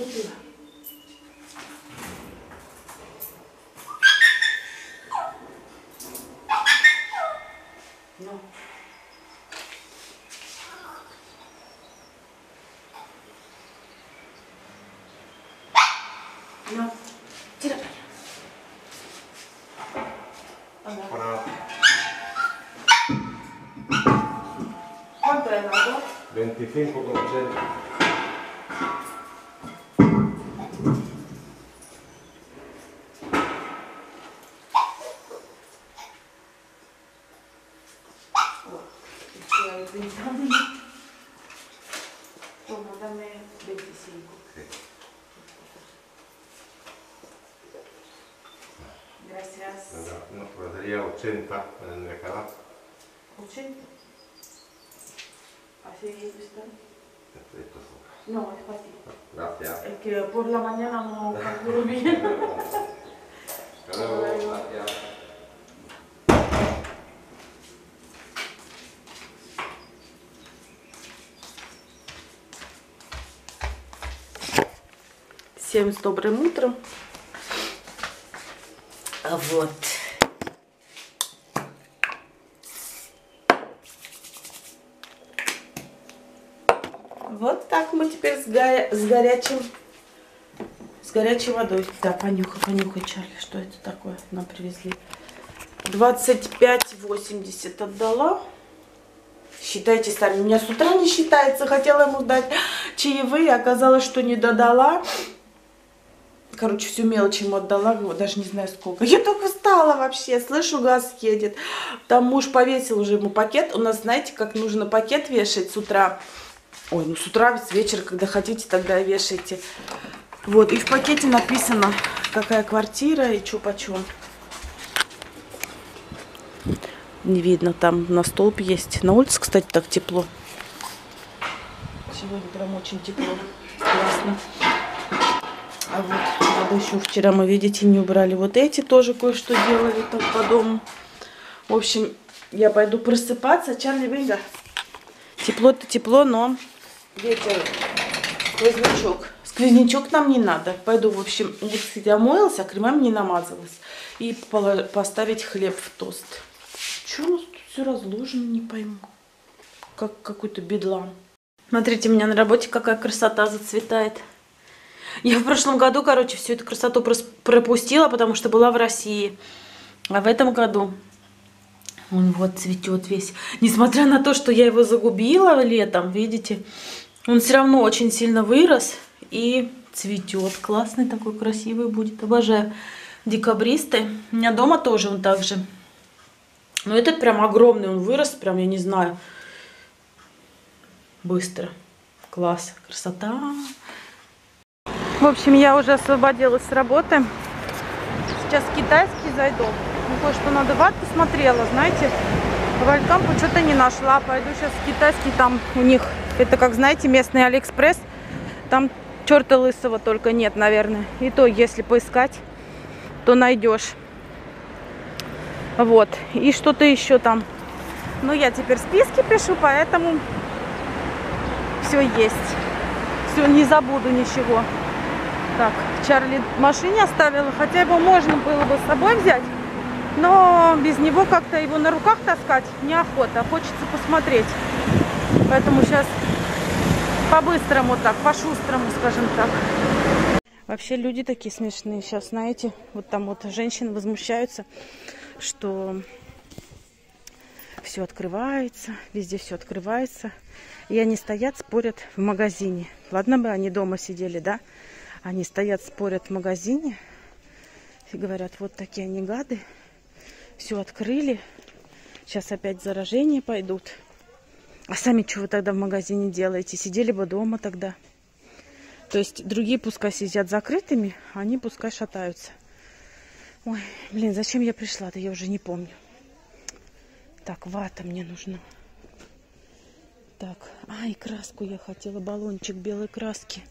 No. No. Tira para allá. Abajo. ¿Cuánto es, Marco? 25,80. Nos daría 80 en el mercado. 80. Así está. Esto es azúcar. No, es para ti. Gracias. Es que por la mañana no calculo bien. Hasta luego. Gracias. Всем с добрым утром. А вот. Мы теперь с, горя- с горячим с горячей водой. Да, понюхай, понюхай, Чарли, что это такое нам привезли. 25,80 отдала. Считайте сами. У меня с утра не считается. Хотела ему дать чаевые, оказалось, что не додала. Короче, всю мелочь ему отдала, даже не знаю сколько. Я только встала вообще, слышу, газ едет. Там муж повесил уже ему пакет. У нас, знаете, как нужно пакет вешать с утра. Ой, ну с утра, с вечера, когда хотите, тогда и вешайте. Вот, и в пакете написано, какая квартира и что почем. Не видно, там на столб есть. На улице, кстати, так тепло. Сегодня прям очень тепло. Классно. А вот, надо еще вчера мы, видите, не убрали. Вот эти тоже кое-что делали там по дому. В общем, я пойду просыпаться. Чарли, Винга. Тепло-то тепло, но ветер, сквознячок. Сквознячок нам не надо. Пойду, в общем, вот, кстати, а кремом не намазалась. И поставить хлеб в тост. Что у нас тут все разложено, не пойму. Как какой-то бедлам. Смотрите, у меня на работе какая красота зацветает. Я в прошлом году, короче, всю эту красоту пропустила, потому что была в России. А в этом году он вот цветет весь. Несмотря на то, что я его загубила летом, видите, он все равно очень сильно вырос и цветет. Классный такой, красивый будет. Обожаю декабристы. У меня дома тоже он также. Но этот прям огромный, он вырос, прям, я не знаю, быстро. Класс, красота. В общем, я уже освободилась с работы. Сейчас китайский зайду. Ну, кое-что надо вот посмотрела, знаете. В Alcampo что-то не нашла. Пойду сейчас в китайский, там у них, это как, знаете, местный Алиэкспресс. Там черта лысого только нет, наверное. И то, если поискать, то найдешь. Вот. И что-то еще там. Ну, я теперь списки пишу, поэтому все есть. Все, не забуду ничего. Так, Чарли в машине оставила, хотя его можно было бы с собой взять, но без него как-то его на руках таскать неохота, хочется посмотреть. Поэтому сейчас по-быстрому так, по-шустрому, скажем так. Вообще люди такие смешные сейчас, знаете, вот там вот женщины возмущаются, что все открывается, везде все открывается. И они стоят, спорят в магазине. Ладно бы они дома сидели, да? Они стоят, спорят в магазине и говорят, вот такие они гады, все открыли, сейчас опять заражения пойдут. А сами что вы тогда в магазине делаете? Сидели бы дома тогда. То есть другие пускай сидят закрытыми, а они пускай шатаются. Ой, блин, зачем я пришла-то, я уже не помню. Так, вата мне нужна. Так, ай, краску я хотела, баллончик белой краски.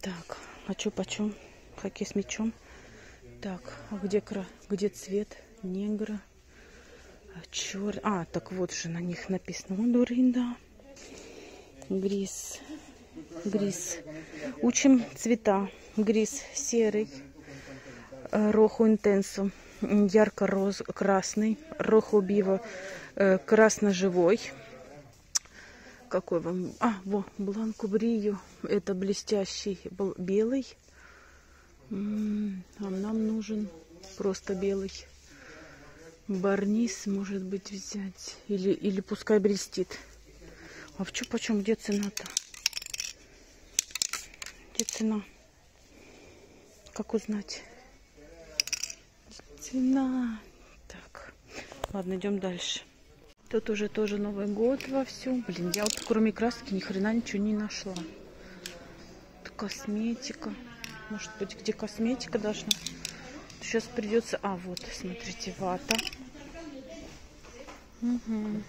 Так, а что почем? Хоккей с мячом. Так, а где, кра... где цвет? Негра. А, чер... а, так вот же на них написано. Мадуринда. Грис. Грис. Учим цвета. Грис серый. э, Роху интенсу. ярко-красный, рохобиво э, красно-живой. Какой вам? А, во, бланку брию. Это блестящий белый. А нам нужен просто белый. Барниз, может быть, взять. Или, или пускай блестит. А в чё почем? Где цена-то? Где цена? Как узнать? Цена. Так. Ладно, идем дальше. Тут уже тоже Новый год вовсю. Блин, я вот кроме краски ни хрена ничего не нашла. Тут косметика. Может быть, где косметика должна? Сейчас придется... А, вот, смотрите, вата. Мгм.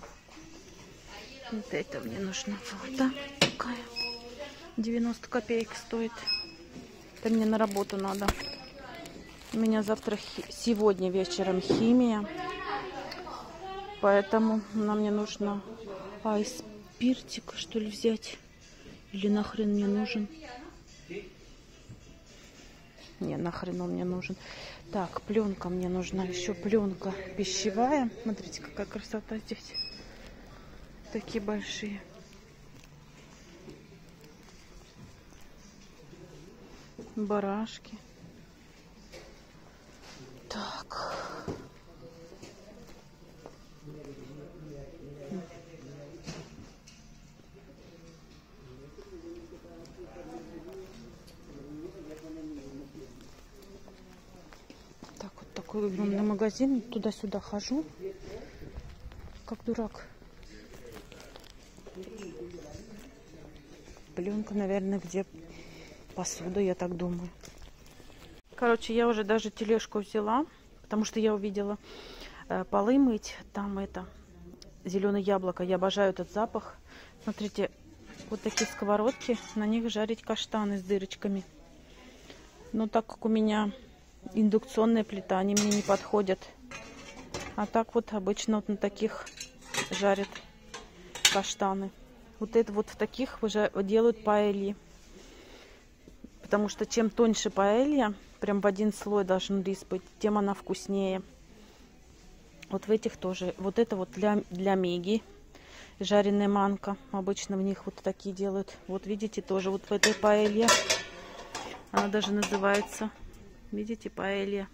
Вот это мне нужна вата. Такая. 90 копеек стоит. Это мне на работу надо. У меня завтра, сегодня вечером химия. Поэтому нам мне нужно а, из спиртика, что ли, взять. Или нахрен мне нужен? Не, нахрен он мне нужен. Так, пленка мне нужна. Еще пленка пищевая. Смотрите, какая красота здесь. Такие большие. Барашки. Так. Вот такой огромный магазин. Туда-сюда хожу. Как дурак. Пленка, наверное, где посуда, я так думаю. Короче, я уже даже тележку взяла, потому что я увидела э, полы мыть. Там это зеленое яблоко. Я обожаю этот запах. Смотрите, вот такие сковородки. На них жарить каштаны с дырочками. Но так как у меня индукционная плита, они мне не подходят. А так вот обычно вот на таких жарят каштаны. Вот это вот в таких уже делают паэльи. Потому что чем тоньше паэлья, прям в один слой должен рис быть, тем она вкуснее. Вот в этих тоже. Вот это вот для, для меги. Жареная манка. Обычно в них вот такие делают. Вот видите, тоже вот в этой паэлье. Она даже называется, видите, паэлья.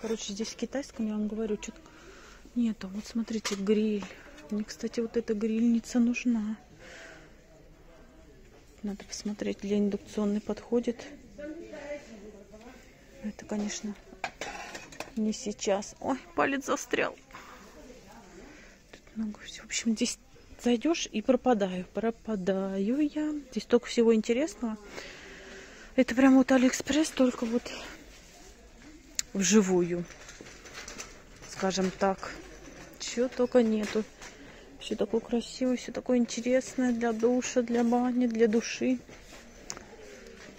Короче, здесь в китайском, я вам говорю, что-то нету. Вот смотрите, гриль. Мне, кстати, вот эта грильница нужна. Надо посмотреть, для индукционной подходит. Это, конечно, не сейчас. Ой, палец застрял. Тут много всего. В общем, здесь зайдешь и пропадаю. Пропадаю я. Здесь столько всего интересного. Это прям вот Алиэкспресс, только вот вживую. Скажем так. Чего только нету. Все такое красивое, все такое интересное для душа, для бани, для души.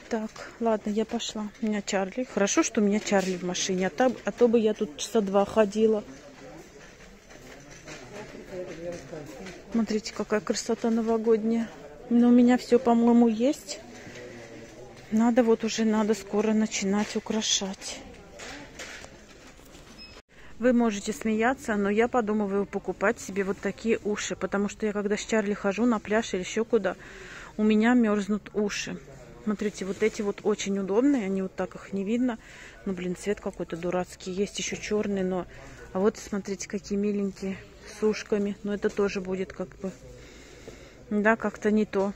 Так, ладно, я пошла. У меня Чарли. Хорошо, что у меня Чарли в машине, а то, а то бы я тут часа два ходила. Смотрите, какая красота новогодняя. Но у меня все, по-моему, есть. Надо вот уже, надо скоро начинать украшать. Вы можете смеяться, но я подумываю покупать себе вот такие уши, потому что я когда с Чарли хожу на пляж или еще куда, у меня мерзнут уши. Смотрите, вот эти вот очень удобные, они вот так их не видно. Ну, блин, цвет какой-то дурацкий. Есть еще черный, но... А вот смотрите, какие миленькие с ушками. Но это тоже будет как бы... Да, как-то не то.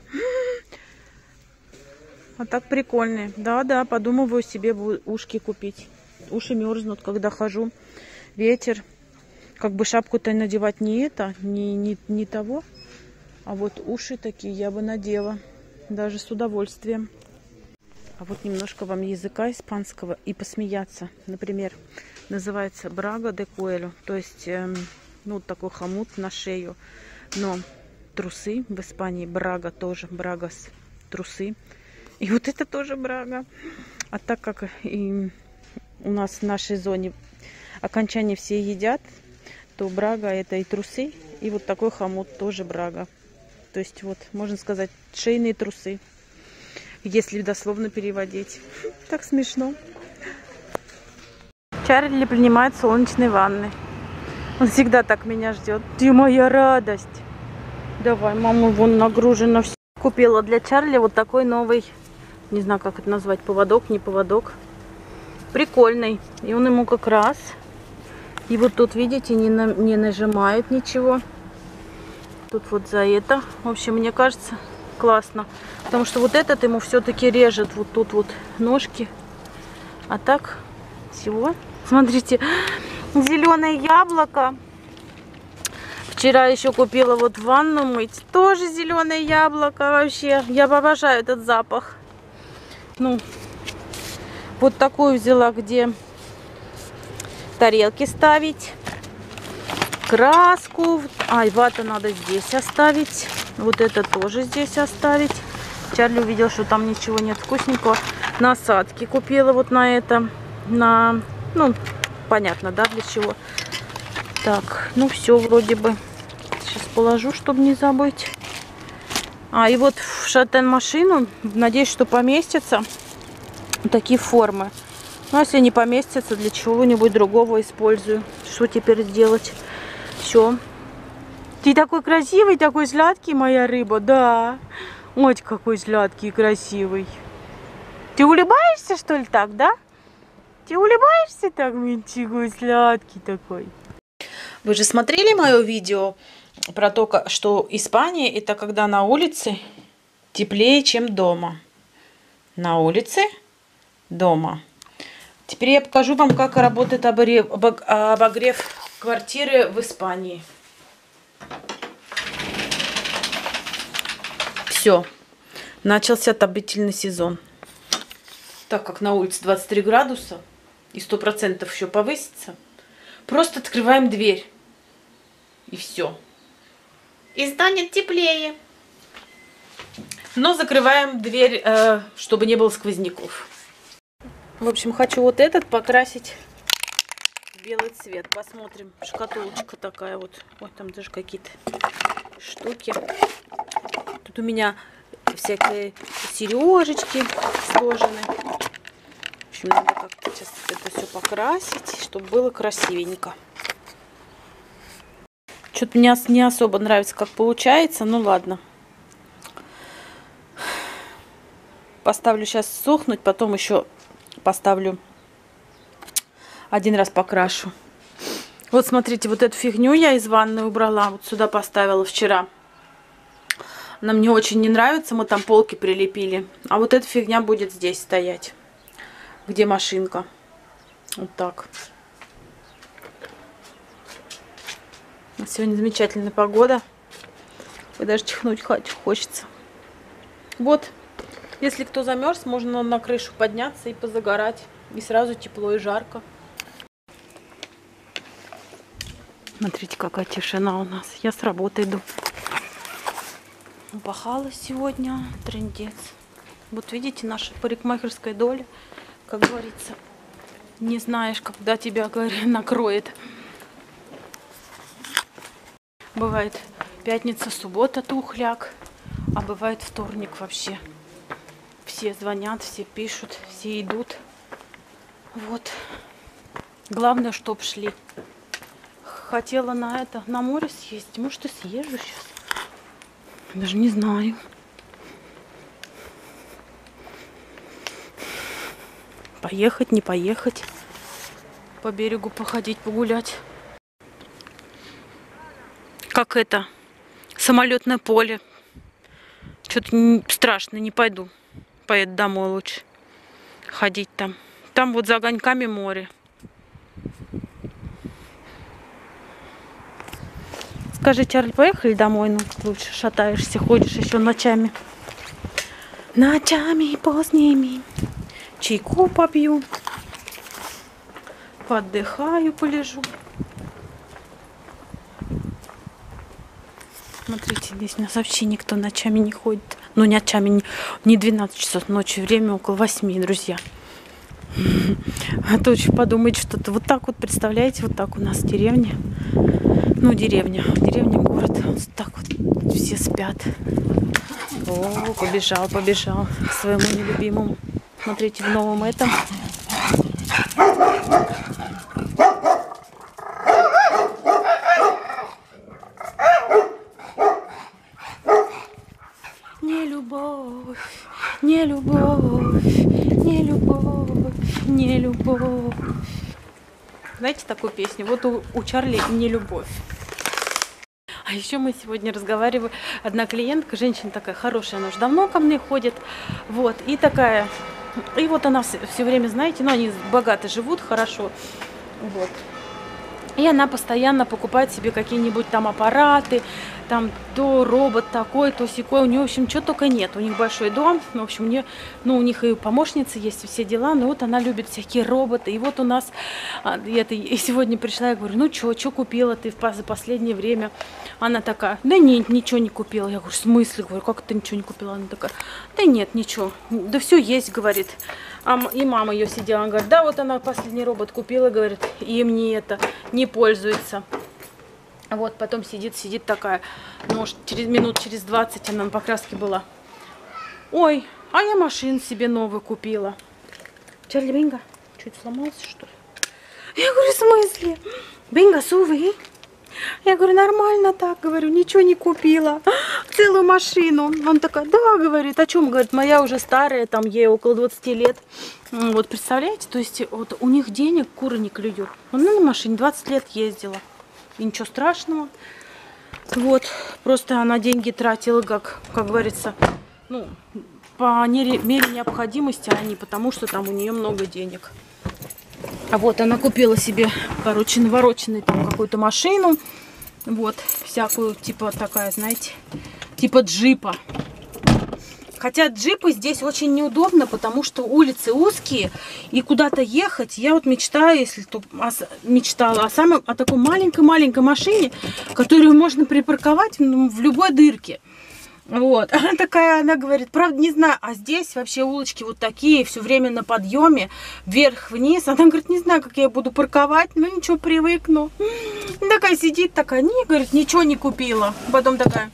А так прикольные. Да-да, подумываю себе ушки купить. Уши мерзнут, когда хожу. Ветер. Как бы шапку-то надевать не это, не, не, не того. А вот уши такие я бы надела. Даже с удовольствием. А вот немножко вам языка испанского и посмеяться. Например, называется брага де куэлю. То есть, эм, ну, такой хомут на шею. Но трусы в Испании брага тоже. Брагас трусы. И вот это тоже брага. А так как и у нас в нашей зоне окончание все едят, то брага это и трусы, и вот такой хомут тоже брага. То есть вот, можно сказать, шейные трусы, если дословно переводить. Так смешно. Чарли принимает солнечные ванны. Он всегда так меня ждет. Ты моя радость. Давай, мама вон нагружена. Купила для Чарли вот такой новый, не знаю, как это назвать, поводок, не поводок. Прикольный. И он ему как раз. И вот тут, видите, не, на- не нажимает ничего. Тут вот за это. В общем, мне кажется, классно. Потому что вот этот ему все-таки режет вот тут вот ножки. А так всего. Смотрите, зеленое яблоко. Вчера еще купила вот ванну мыть. Тоже зеленое яблоко вообще. Я обожаю этот запах. Ну, вот такую взяла, где тарелки ставить. Краску. Ай, вата надо здесь оставить. Вот это тоже здесь оставить. Чарли увидел, что там ничего нет вкусненького. Насадки купила вот на это. На, ну, понятно, да, для чего. Так, ну все вроде бы. Сейчас положу, чтобы не забыть. А, и вот в шатен машину, надеюсь, что поместятся такие формы. Ну, а если не поместятся, для чего-нибудь другого использую. Что теперь делать? Все. Ты такой красивый, такой сладкий, моя рыба, да. Ой, какой сладкий и красивый. Ты улыбаешься, что ли, так, да? Ты улыбаешься так, мальчик, сладкий такой. Вы же смотрели мое видео про то, что Испания это когда на улице теплее, чем дома. На улице, дома. Теперь я покажу вам, как работает обогрев, обог- обогрев квартиры в Испании. Все. Начался отопительный сезон. Так как на улице 23 градуса и 100% еще повысится, просто открываем дверь. И все. И станет теплее. Но закрываем дверь, э, чтобы не было сквозняков. В общем, хочу вот этот покрасить в белый цвет. Посмотрим. Шкатулочка такая вот. Ой, там даже какие-то штуки. Тут у меня всякие сережечки сложены. В общем, надо как-то сейчас это все покрасить, чтобы было красивенько. Что-то мне не особо нравится, как получается. Ну ладно. Поставлю сейчас сохнуть, потом еще поставлю один раз покрашу. Вот смотрите, вот эту фигню я из ванной убрала. Вот сюда поставила вчера. Она мне очень не нравится. Мы там полки прилепили. А вот эта фигня будет здесь стоять. Где машинка. Вот так. Сегодня замечательная погода. Ой, даже чихнуть хочется. Вот. Если кто замерз, можно на крышу подняться и позагорать. И сразу тепло и жарко. Смотрите, какая тишина у нас. Я с работы иду. Упахала сегодня. Трендец. Вот видите, наша парикмахерская доля, как говорится, не знаешь, когда тебя накроет. Бывает пятница, суббота тухляк, а бывает вторник вообще. Все звонят, все пишут, все идут. Вот. Главное, чтоб шли. Хотела на это, на море съездить. Может, и съезжу сейчас. Даже не знаю. Поехать, не поехать. По берегу походить, погулять. Как это? Самолетное поле. Что-то страшно, не пойду. Поеду домой лучше. Ходить там. Там вот за огоньками море. Скажи, Чарль, поехали домой? Ну, лучше шатаешься, ходишь еще ночами. Ночами поздними. Чайку попью. Подыхаю, полежу. Смотрите, здесь у нас вообще никто ночами не ходит. Ну, не ночами, не, не 12 часов ночи, время около 8, друзья. А то еще подумать что-то. Вот так вот, представляете, вот так у нас деревня. Ну, деревня. Деревня, город. Вот так вот все спят. О, побежал, побежал к своему нелюбимому. Смотрите, в новом этом. Знаете такую песню? Вот у, у Чарли не любовь. А еще мы сегодня разговаривали, одна клиентка, женщина такая хорошая, она уже давно ко мне ходит, вот, и такая, и вот она все время, знаете, ну, они богато живут, хорошо, вот. И она постоянно покупает себе какие-нибудь там аппараты, там то робот такой, то секой. У нее, в общем, чего только нет. У них большой дом. В общем, у нее, ну, у них и помощницы есть, и все дела. Но вот она любит всякие роботы. И вот у нас, а, и сегодня пришла, я говорю, ну, что, что купила ты за последнее время? Она такая, да нет, ничего не купила. Я говорю, в смысле? Говорю, как ты ничего не купила? Она такая, да нет, ничего. Да все есть, говорит. А, и мама ее сидела, она говорит, да, вот она последний робот купила, говорит, и мне это не пользуется. Вот, потом сидит, сидит такая, может, через минут, через 20 она на покраске была. Ой, а я машин себе новую купила. Чарли Бинга, чуть сломался, что ли? Я говорю, в смысле? Бинга, сувы? Я говорю, нормально так, говорю, ничего не купила. Целую машину. Он такой, да, говорит, о чем? Говорит, моя уже старая, там ей около 20 лет. Вот, представляете, то есть вот у них денег куры не клюют. Он на машине 20 лет ездила и ничего страшного. Вот, просто она деньги тратила, как, как говорится, ну, по мере необходимости, а не потому, что там у нее много денег. А вот она купила себе, короче, навороченную там какую-то машину. Вот, всякую, типа такая, знаете, типа джипа. Хотя джипы здесь очень неудобно, потому что улицы узкие, и куда-то ехать, я вот мечтаю, если то мечтала о, самом, о такой маленькой-маленькой машине, которую можно припарковать ну, в любой дырке. Вот, она такая, она говорит, правда, не знаю, а здесь вообще улочки вот такие, все время на подъеме, вверх-вниз. Она говорит, не знаю, как я буду парковать, ну ничего, привыкну. Такая сидит, такая, не, говорит, ничего не купила. Потом такая,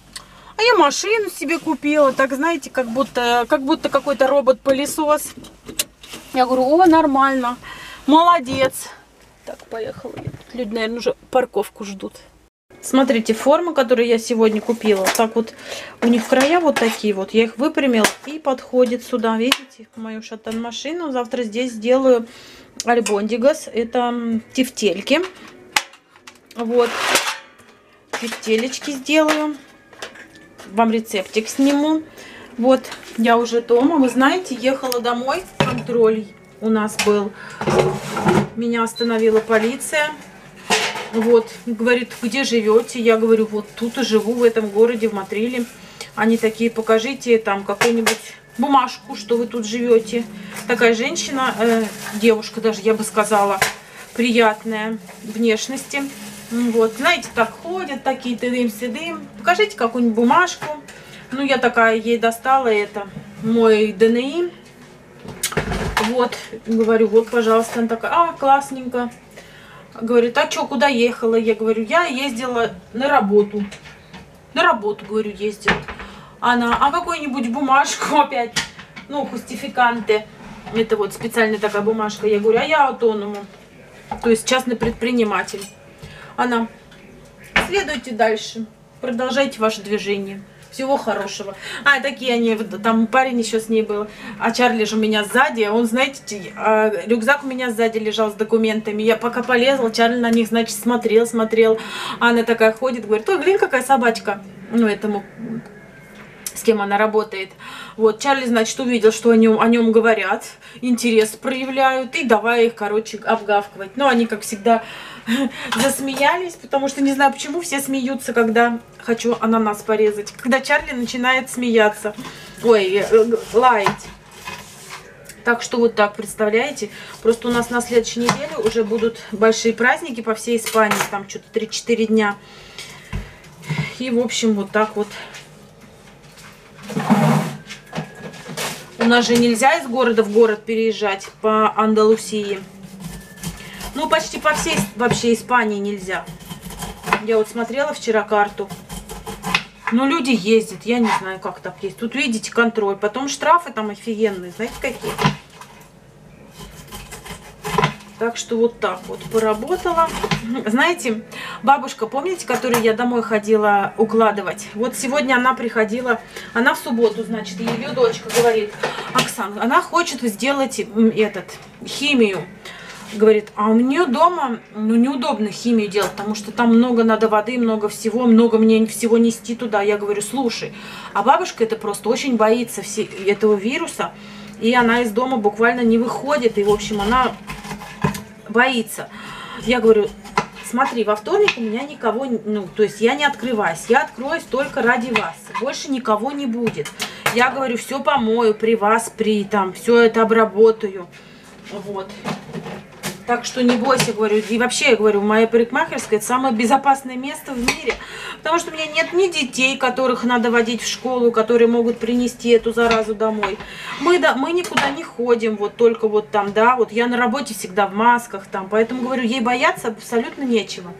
а я машину себе купила, так знаете, как будто, как будто какой-то робот-пылесос. Я говорю, о, нормально, молодец. Так, поехала. Люди, наверное, уже парковку ждут. Смотрите, формы, которые я сегодня купила. Так вот, у них края вот такие вот. Я их выпрямила и подходит сюда. Видите, мою шатан-машину. Завтра здесь сделаю альбондигас. Это тефтельки. Вот. Тефтелечки сделаю вам рецептик сниму. Вот, я уже дома. Вы знаете, ехала домой. Контроль у нас был. Меня остановила полиция. Вот, говорит, где живете? Я говорю, вот тут и живу, в этом городе, в Матриле. Они такие, покажите там какую-нибудь бумажку, что вы тут живете. Такая женщина, э, девушка даже, я бы сказала, приятная внешности. Вот, знаете, так ходят, такие тыдым-сидым. Покажите какую-нибудь бумажку. Ну, я такая ей достала это, мой ДНИ. Вот, говорю, вот, пожалуйста. Она такая, а, классненько. Говорит, а что, куда ехала? Я говорю, я ездила на работу. На работу, говорю, ездила. Она, а какую-нибудь бумажку опять, ну, хустификанты. Это вот специальная такая бумажка. Я говорю, а я автоному. То есть частный предприниматель. Она, следуйте дальше, продолжайте ваше движение. Всего хорошего. А, такие они, там парень еще с ней был, а Чарли же у меня сзади, он, знаете, а, рюкзак у меня сзади лежал с документами. Я пока полезла, Чарли на них, значит, смотрел, смотрел. А она такая ходит, говорит, ой, глянь, какая собачка. Ну, этому с кем она работает. Вот, Чарли, значит, увидел, что о нем, о нем говорят, интерес проявляют, и давай их, короче, обгавкивать. Но они, как всегда, засмеялись, потому что не знаю почему все смеются, когда хочу ананас порезать. Когда Чарли начинает смеяться. Ой, э, лаять. Так что вот так, представляете? Просто у нас на следующей неделе уже будут большие праздники по всей Испании. Там что-то 3-4 дня. И, в общем, вот так вот. Нас же нельзя из города в город переезжать по Андалусии. Ну, почти по всей вообще Испании нельзя. Я вот смотрела вчера карту. Ну, люди ездят, я не знаю, как так есть. Тут, видите, контроль. Потом штрафы там офигенные, знаете, какие. Так что вот так вот поработала. Знаете, бабушка, помните, которую я домой ходила укладывать? Вот сегодня она приходила, она в субботу, значит, ее дочка говорит, Оксана, она хочет сделать этот, химию. Говорит, а у нее дома ну, неудобно химию делать, потому что там много надо воды, много всего, много мне всего нести туда. Я говорю, слушай, а бабушка это просто очень боится все, этого вируса, и она из дома буквально не выходит, и, в общем, она боится. Я говорю, смотри, во вторник у меня никого, ну, то есть я не открываюсь, я откроюсь только ради вас, больше никого не будет. Я говорю, все помою при вас, при там, все это обработаю, вот. Так что не бойся, говорю. И вообще, я говорю, моя парикмахерская это самое безопасное место в мире. Потому что у меня нет ни детей, которых надо водить в школу, которые могут принести эту заразу домой. Мы, да, мы никуда не ходим, вот только вот там, да. Вот я на работе всегда в масках там. Поэтому, говорю, ей бояться абсолютно нечего.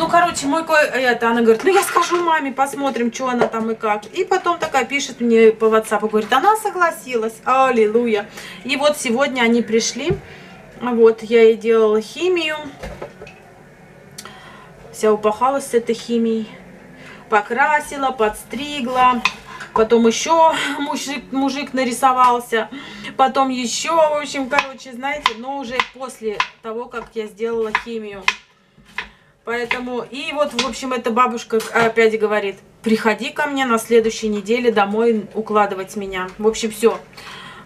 Ну, короче, мой ко... это, она говорит, ну, я скажу маме, посмотрим, что она там и как. И потом такая пишет мне по WhatsApp, говорит, она согласилась, аллилуйя. И вот сегодня они пришли, вот, я ей делала химию, вся упахалась с этой химией, покрасила, подстригла, потом еще мужик, мужик нарисовался, потом еще, в общем, короче, знаете, но уже после того, как я сделала химию. Поэтому, и вот, в общем, эта бабушка опять говорит, приходи ко мне на следующей неделе домой укладывать меня. В общем, все.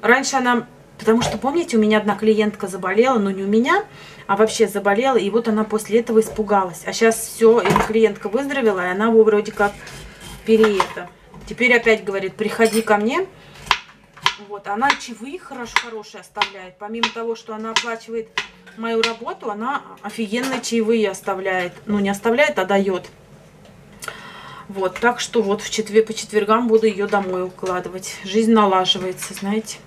Раньше она, потому что, помните, у меня одна клиентка заболела, но не у меня, а вообще заболела, и вот она после этого испугалась. А сейчас все, эта клиентка выздоровела, и она вроде как переета. Теперь опять говорит, приходи ко мне. Вот, она чаевые хорошо, хорошие оставляет. Помимо того, что она оплачивает мою работу, она офигенные чаевые оставляет. Ну, не оставляет, а дает. Вот, так что вот в четверг, по четвергам буду ее домой укладывать. Жизнь налаживается, знаете.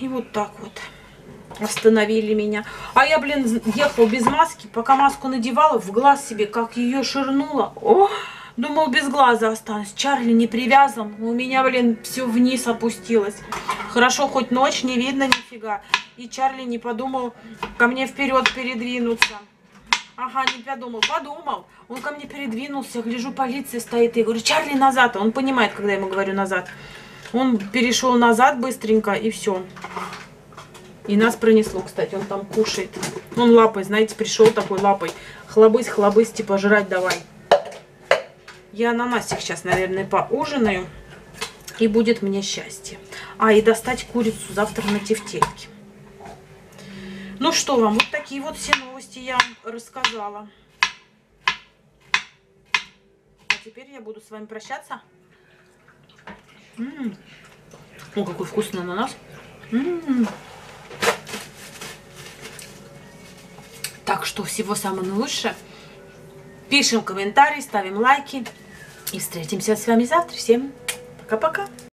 И вот так вот остановили меня. А я, блин, ехал без маски, пока маску надевала, в глаз себе, как ее ширнула. О, думал, без глаза останусь. Чарли не привязан, у меня, блин, все вниз опустилось. Хорошо, хоть ночь не видно нифига. И Чарли не подумал ко мне вперед передвинуться. Ага, не подумал, подумал. Он ко мне передвинулся, гляжу, полиция стоит. И говорю, Чарли, назад. Он понимает, когда я ему говорю назад. Он перешел назад быстренько, и все. И нас пронесло, кстати, он там кушает. Он лапой, знаете, пришел такой лапой. Хлобысь, хлобысь, типа жрать давай. Я ананасик сейчас, наверное, поужинаю. И будет мне счастье. А, и достать курицу завтра на тефтельке. Ну что вам, вот такие вот все новости я вам рассказала. А теперь я буду с вами прощаться. М -м -м. О, какой вкусный ананас. М -м. Так что всего самого наилучшего. Пишем комментарии, ставим лайки. И встретимся с вами завтра. Всем пока-пока.